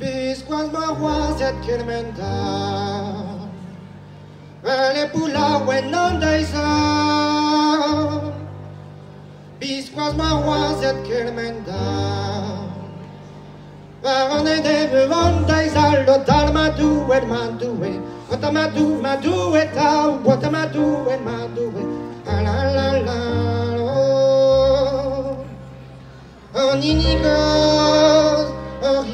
Bis gwaz ma c'hoaz et kelmen da pula e poula ouen an ma c'hoaz et kelmen da Var an e deve an daiza Lot al ma du et ma du Ot a ma du ma du et a Ot ma du et ma du A la la la An inigoz hor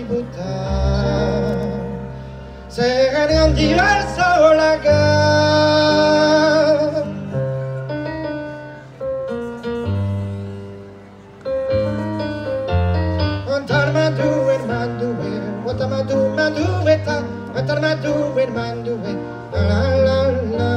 Zerren ean diversa olaga Antar madu en madu en Wata madu madu eta Antar madu en mandu e La La la la.